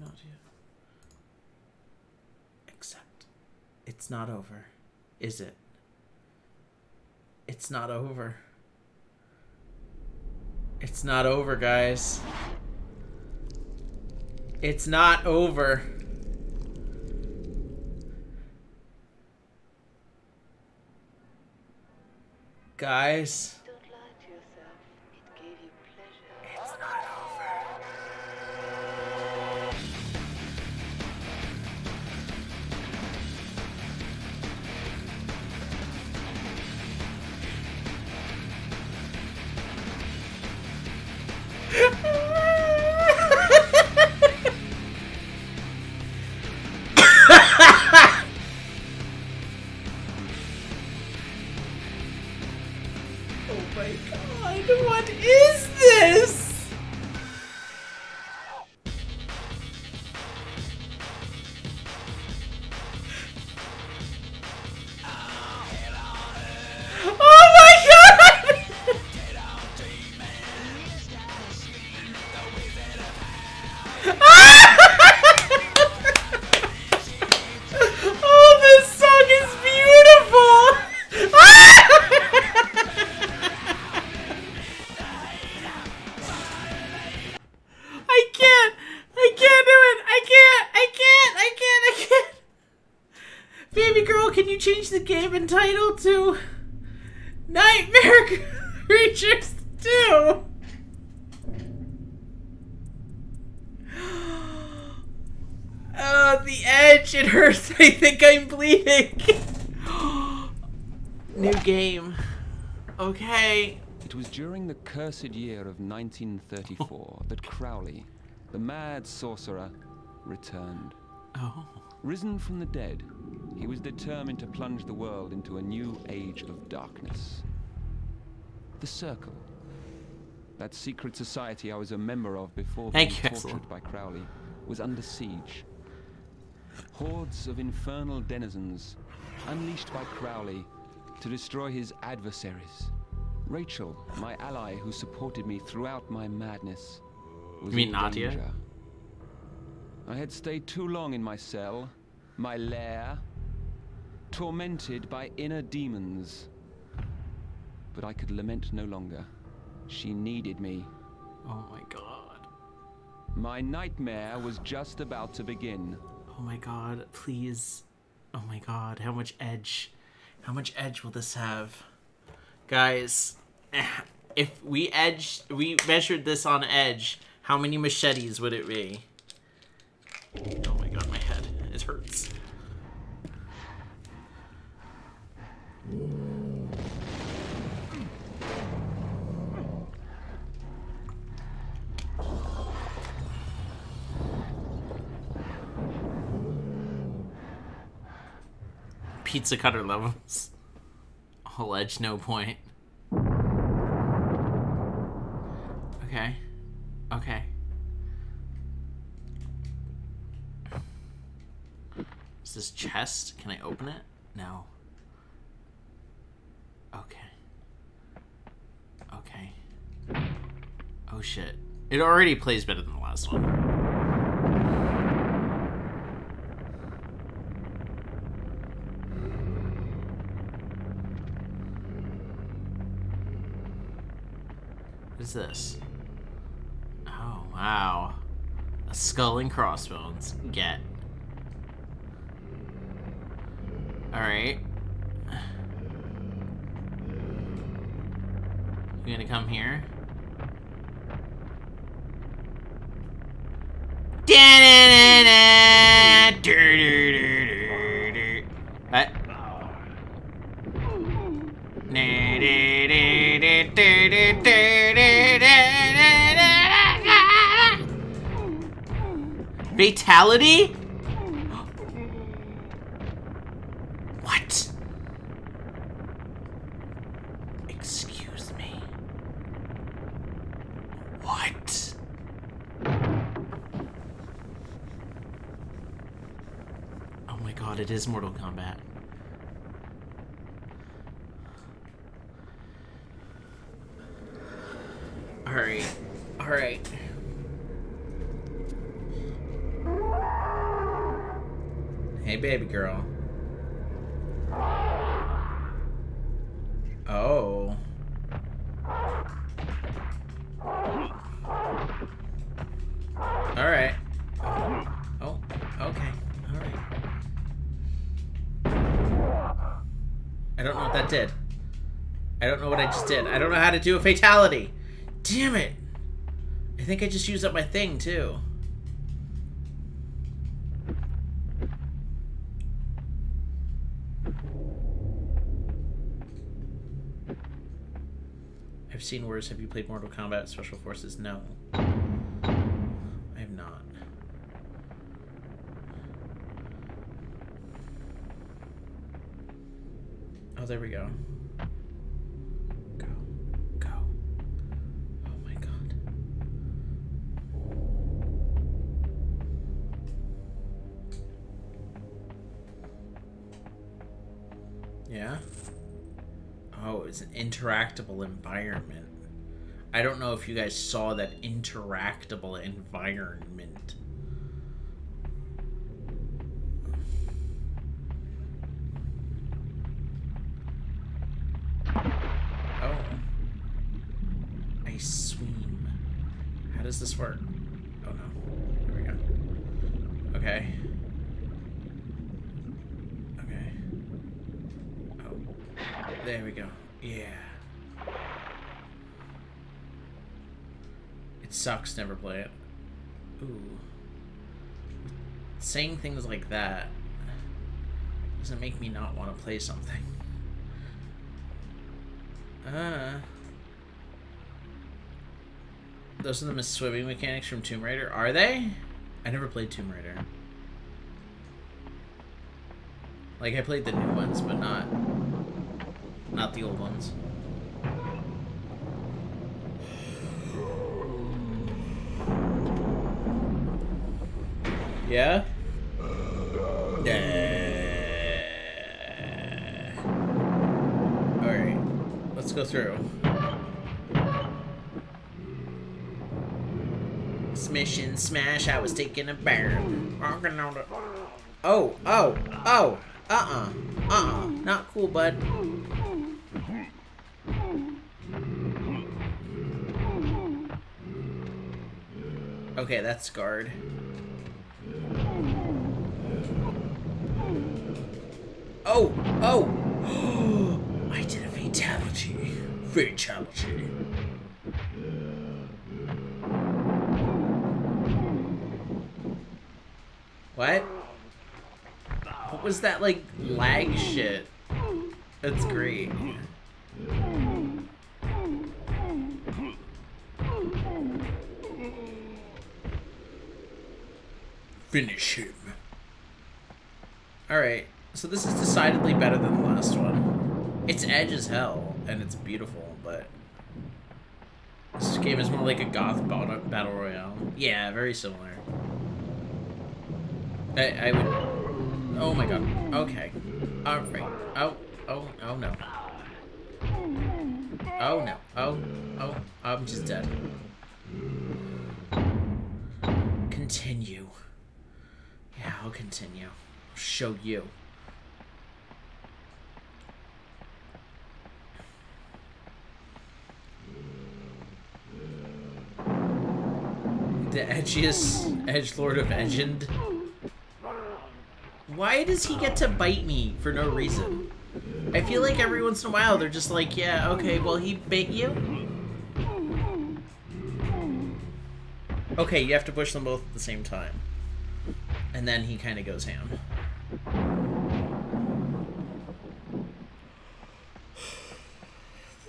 Nadia. Except, it's not over, is it? It's not over. It's not over, guys. It's not over. Guys. Change the game and title to Nightmare Creatures 2? Oh, uh, the edge! It hurts! I think I'm bleeding! New game. Okay. It was during the cursed year of 1934 that Crowley, the mad sorcerer, returned. Oh. Risen from the dead, he was determined to plunge the world into a new age of darkness. The Circle, that secret society I was a member of before being tortured excellent. by Crowley, was under siege. Hordes of infernal denizens, unleashed by Crowley to destroy his adversaries. Rachel, my ally who supported me throughout my madness, was You mean in Nadia? danger. I had stayed too long in my cell, my lair, tormented by inner demons. But I could lament no longer. She needed me. Oh my god. My nightmare was just about to begin. Oh my god, please. Oh my god, how much edge? How much edge will this have? Guys, eh, if we edge we measured this on edge, how many machetes would it be? Oh my god, my head. It hurts. Pizza cutter levels. Whole edge, no point. Okay. Okay. Is this chest? Can I open it? No. Okay. Okay. Oh shit. It already plays better than the last one. What is this? Oh, wow. A skull and crossbones. Get. Alright. You gonna come here? Fatality? What? Excuse me. What? Oh my god, it is Mortal Kombat. I don't know what that did. I don't know what I just did. I don't know how to do a fatality. Damn it. I think I just used up my thing, too. I've seen worse. Have you played Mortal Kombat Special Forces? No. I have not. Oh, there we go. Go. Go. Oh my god. Yeah? Oh, it's an interactable environment. I don't know if you guys saw that interactable environment. Oh. I swim. How does this work? Oh no. Here we go. Okay. Okay. Oh. There we go. Yeah. It sucks never play it. Ooh. Saying things like that doesn't make me not want to play something. Uh. Those are the swimming mechanics from Tomb Raider. Are they? I never played Tomb Raider. Like I played the new ones, but not not the old ones. Yeah? Yeah. Alright. Let's go through. Smash, I was taking a bear. Oh, oh, oh, uh-uh, uh-uh, not cool, bud. Okay, that's scarred. Oh, oh! I did a fatality. Fatality. What? What was that, like, lag shit? That's great. Finish him. Alright, so this is decidedly better than the last one. It's edge as hell, and it's beautiful, but... This game is more like a goth battle, battle royale. Yeah, very similar. I, I would... Oh my god. Okay. Alright. Oh, oh, oh no. Oh no. Oh, oh, I'm just dead. Continue. Yeah, I'll continue. I'll show you. The edgiest edge lord of Edgend. Why does he get to bite me for no reason? I feel like every once in a while they're just like, yeah, okay, well he bit you. Okay, you have to push them both at the same time. And then he kind of goes ham.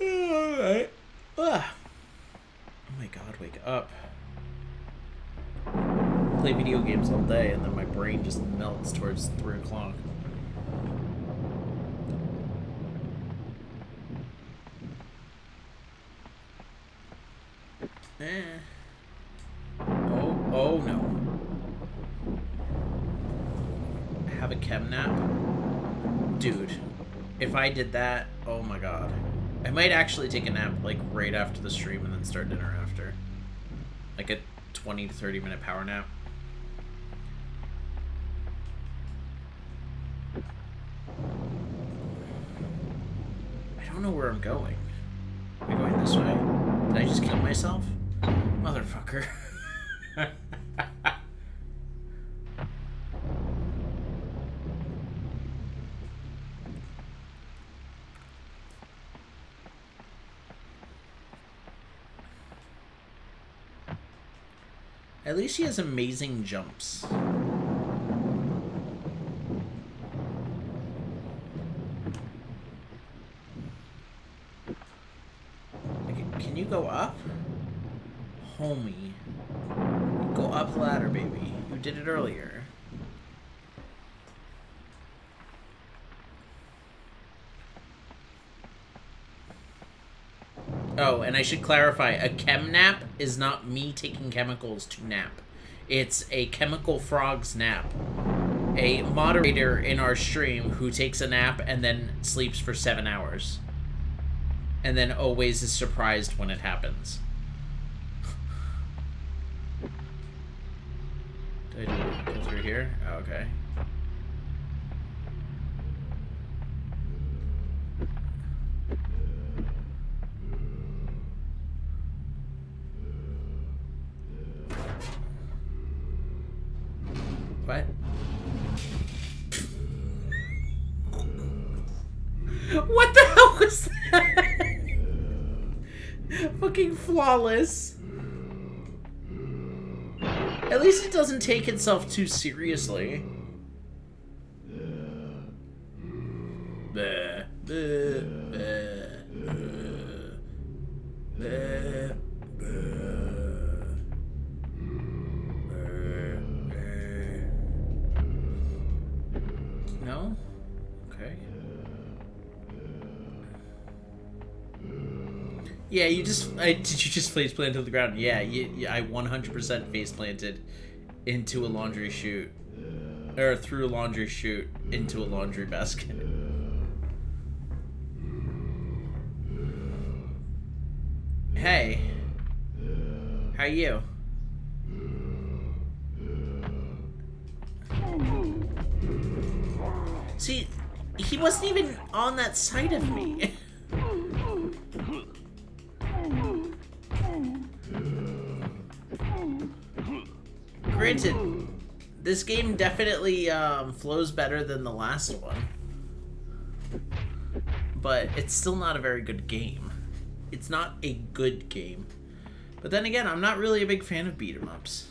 Alright. Oh my god, wake up. Play video games all day and then my brain just melts towards 3 o'clock. Eh. Oh, oh no. Have a chem nap? Dude, if I did that, oh my god. I might actually take a nap like right after the stream and then start dinner after. Like a 20 to 30 minute power nap. Don't know where I'm going. Am I going this way? Did I just kill myself? Motherfucker. At least he has amazing jumps. Okay, Can you go up? Homie. Go up the ladder, baby. You did it earlier. Oh, and I should clarify, a chem nap is not me taking chemicals to nap. It's a chemical frog's nap. A moderator in our stream who takes a nap and then sleeps for seven hours. And then always is surprised when it happens. Did I go through here? Oh, okay. What? what the hell was that? Fucking flawless. At least it doesn't take itself too seriously. Bleh, bleh, bleh. Yeah, you just I, did you just face plant to the ground? Yeah, you, I 100% face planted into a laundry chute or through a laundry chute into a laundry basket. Hey. How are you? See, he wasn't even on that side of me. Granted, this game definitely um, flows better than the last one. But it's still not a very good game. It's not a good game. But then again, I'm not really a big fan of beat 'em ups.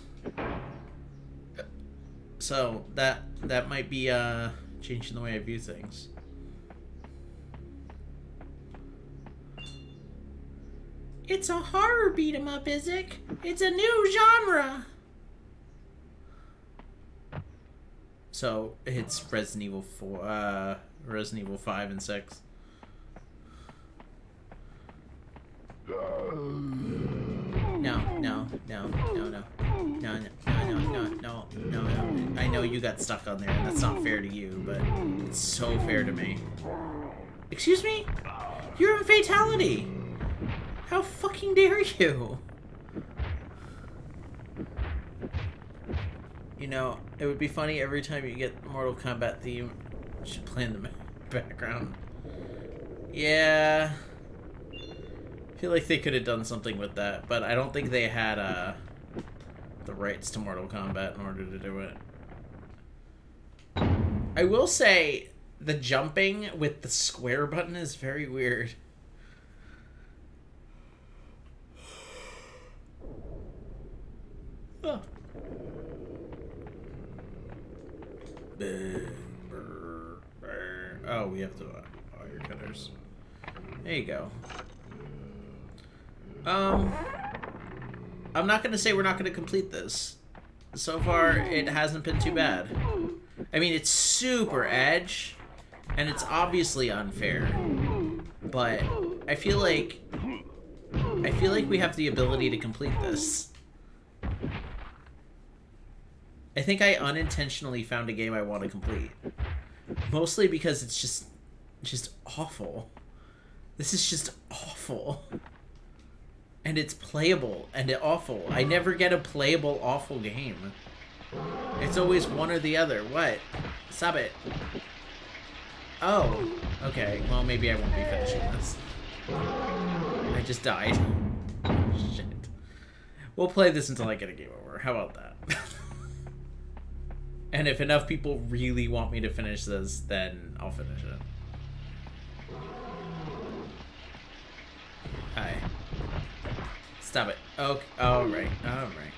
So that that might be uh, changing the way I view things. It's a horror beat 'em up, Izik. It's a new genre. So it's Resident Evil four, uh, Resident Evil five and six. No, no, no, no, no. No, no, no, no, no, no, no. I know you got stuck on there, and that's not fair to you, but it's so fair to me. Excuse me? You're in Fatality! How fucking dare you? You know, it would be funny every time you get Mortal Kombat theme, should play in the background. Yeah. I feel like they could have done something with that, but I don't think they had uh, the rights to Mortal Kombat in order to do it. I will say the jumping with the square button is very weird. Oh. Oh, we have to uh, wire cutters. There you go. Um, I'm not gonna say we're not gonna complete this. So far, it hasn't been too bad. I mean, it's super edge, and it's obviously unfair. But I feel like I feel like we have the ability to complete this. I think I unintentionally found a game I want to complete. Mostly because it's just just awful. This is just awful. And it's playable and awful. I never get a playable awful game. It's always one or the other. What? Stop it. Oh, okay. Well, maybe I won't be finishing this. I just died. Shit. We'll play this until I get a game over. How about that? and if enough people really want me to finish this, then I'll finish it. Hi. Stop it. Okay. Alright. Alright.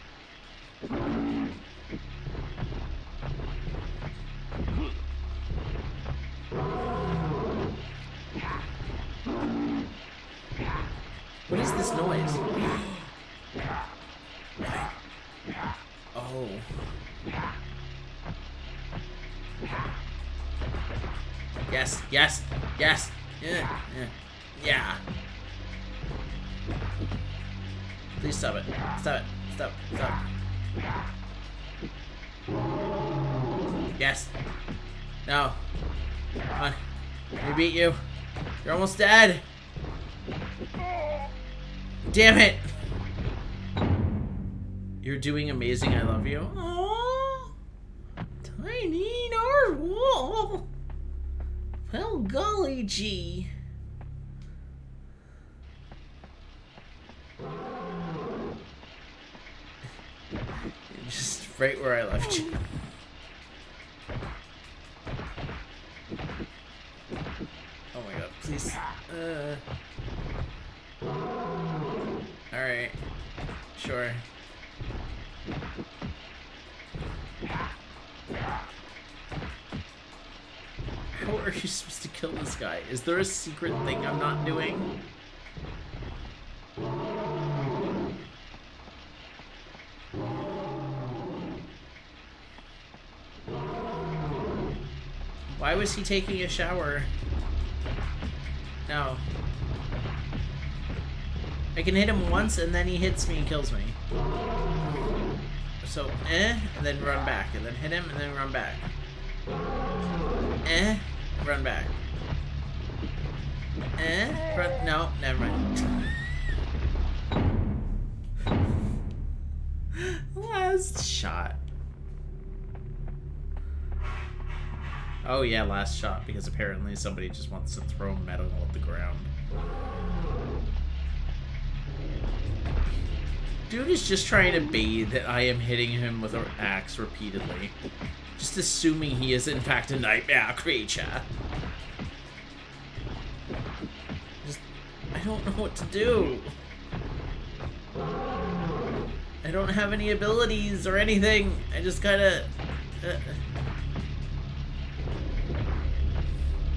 What is this noise? Oh. Yes, yes, yes. Yeah, yeah, yeah. Please stop it. Stop it. Stop. Stop. Yes. No. Come on. Me beat you. You're almost dead. Damn it! You're doing amazing. I love you. Aww. Golly gee. Just right where I left you. Oh my god, please. Uh. Alright. Sure. Is there a secret thing I'm not doing? Why was he taking a shower? No. I can hit him once and then he hits me and kills me. So, eh, and then run back, and then hit him and then run back. Eh, run back. Eh, no, never mind. Last shot. Oh yeah, last shot, because apparently somebody just wants to throw metal at the ground. Dude is just trying to bait that I am hitting him with an axe repeatedly. Just assuming he is in fact a nightmare creature. Don't know what to do. I don't have any abilities or anything. I just gotta... Uh,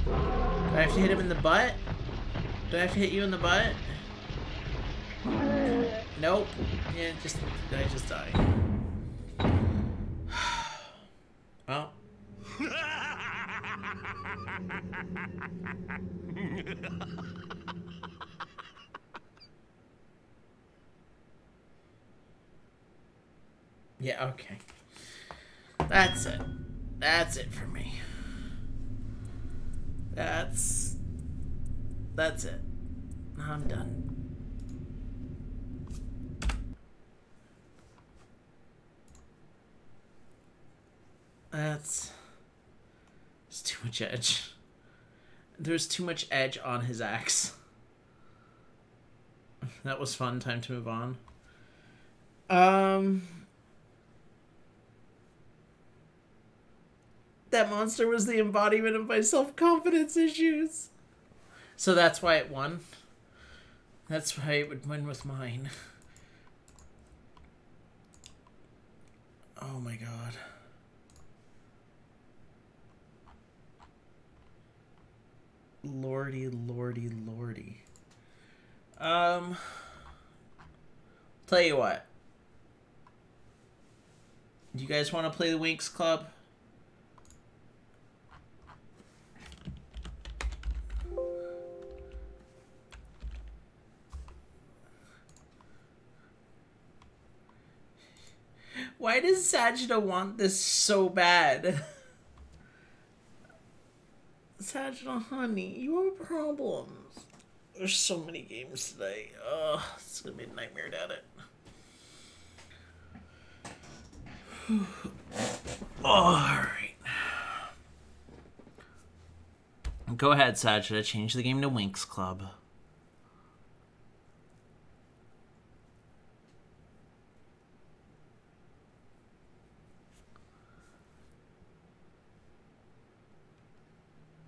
do I have to hit him in the butt? Do I have to hit you in the butt? Nope. Yeah, just I just die? well. yeah, okay. That's it. That's it for me. That's that's it. I'm done. That's it's too much edge. There's too much edge on his axe. That was fun. Time to move on. Um That monster was the embodiment of my self-confidence issues. So that's why it won. That's why it would win with mine. Oh my god. Lordy, lordy, lordy. Um, tell you what. Do you guys want to play the Winx Club? Why does Sagita want this so bad? Sagita, honey, you have problems. There's so many games today. Ugh, it's gonna be a nightmare to edit. Alright. Go ahead, Sajida. Change the game to Winx Club.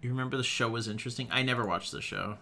You remember the show was interesting? I never watched the show.